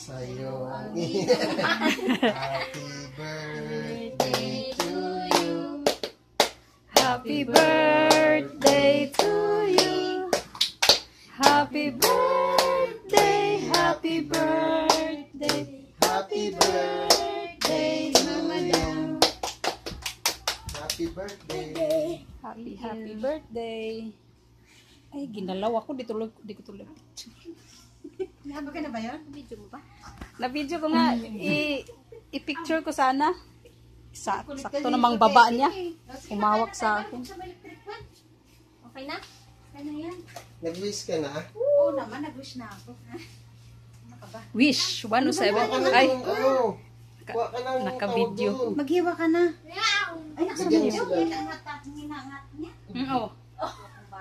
Sa'yo ang Happy birthday to you. Happy birthday to you. Happy birthday, happy birthday, Happy birthday to you. Happy birthday. happy happy birthday. Ay, ginalaw ako, di tuloy, di ko tuloy. Naba ka na ba yun? Video mo ba? Na-video ko nga, i- i-picture ko sana. Sa, sakto namang baba niya. Umawak sa akin. Okay na? Na yan? Nag-wish ka na? Oo naman, nag-wish na ako. Ano ka ba? Wish, 107. Kuha ka na Ay, ng ano? Kuha ka ng Naka-video. tawag doon. Maghiwa ka na. Ay, mo video. sila. Hinangat hinangat niya. mm, oh.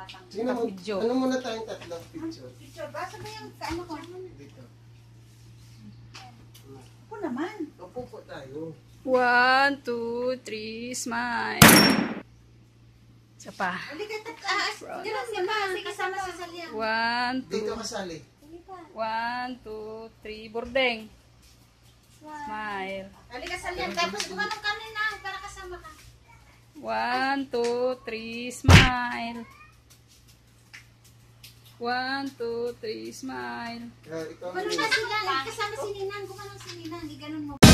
Ang batang. Sige na, mag- Naka-video. ano muna tayong tatlong picture? Picture ba? Sabi yung kaano ko? Dito. Ako naman. Upo po tayo. One, two, three, smile. Isa pa. Uli ka tat. Ah, ah, ganun si Ma. Sige, kasama sa salya. One, Dito two, kasali. one, two, three, burdeng. Smile. Uli ka salya. Tapos gumanong ka na para kasama ka. One, two, three, smile. One, two, three, smile. Gumanong na sila. Kasama si Ninang. Gumanong si Ninang. Di ganun mo.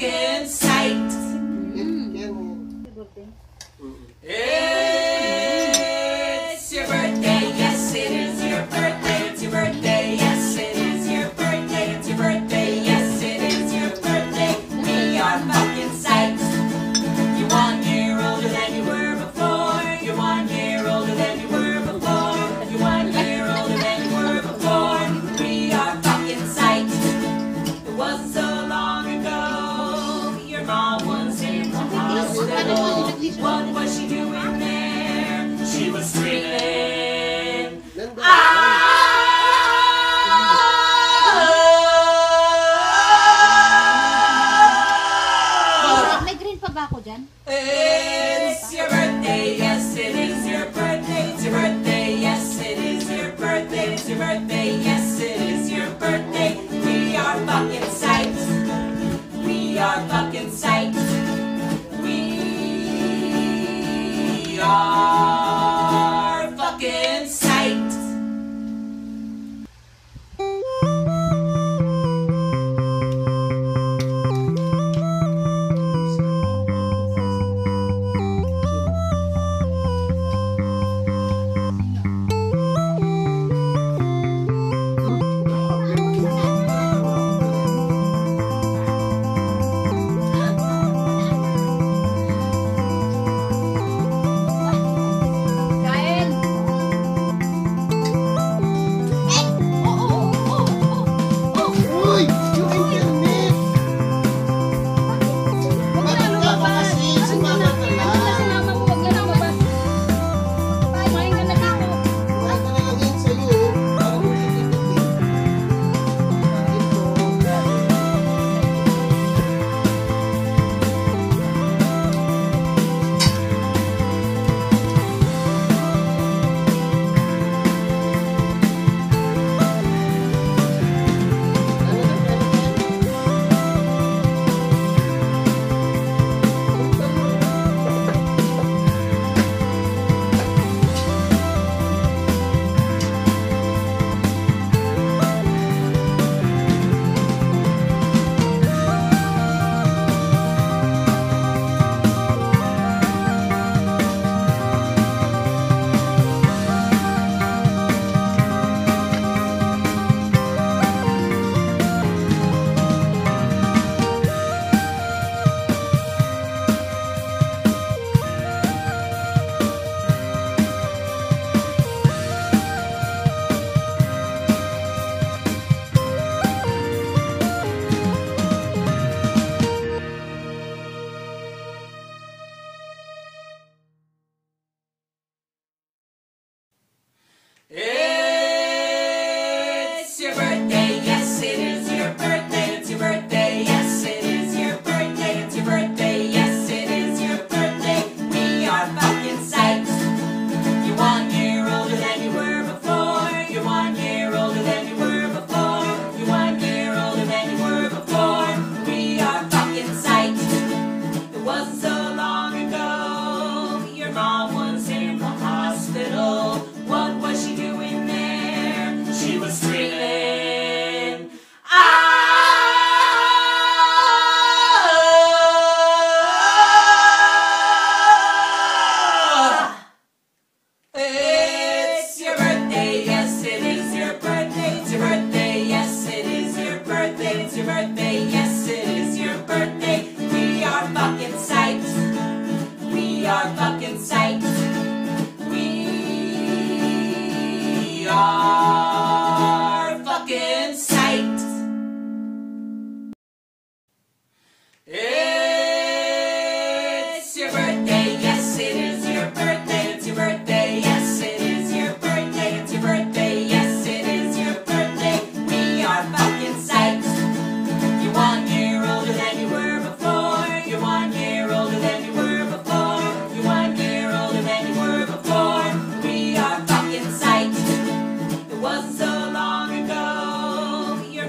talking.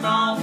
나